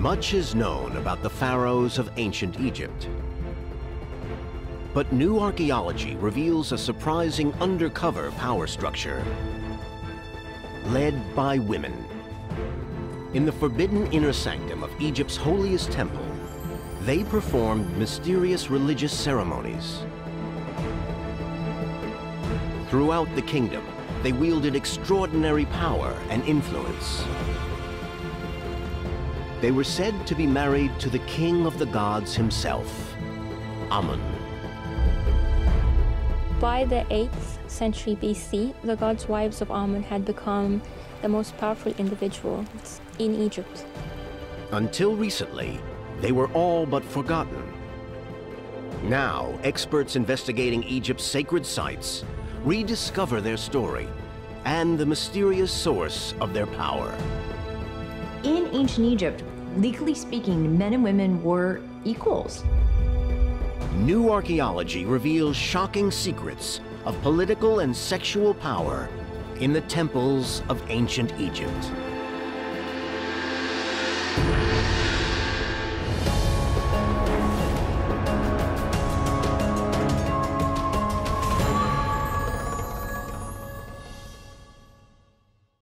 Much is known about the pharaohs of ancient Egypt. But new archaeology reveals a surprising undercover power structure, led by women. In the forbidden inner sanctum of Egypt's holiest temple, they performed mysterious religious ceremonies. Throughout the kingdom, they wielded extraordinary power and influence. They were said to be married to the king of the gods himself, Amun. By the 8th century BC, the God's wives of Amun had become the most powerful individuals in Egypt. Until recently, they were all but forgotten. Now, experts investigating Egypt's sacred sites rediscover their story and the mysterious source of their power. In ancient Egypt, legally speaking, men and women were equals. New archaeology reveals shocking secrets of political and sexual power in the temples of ancient Egypt.